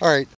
All right.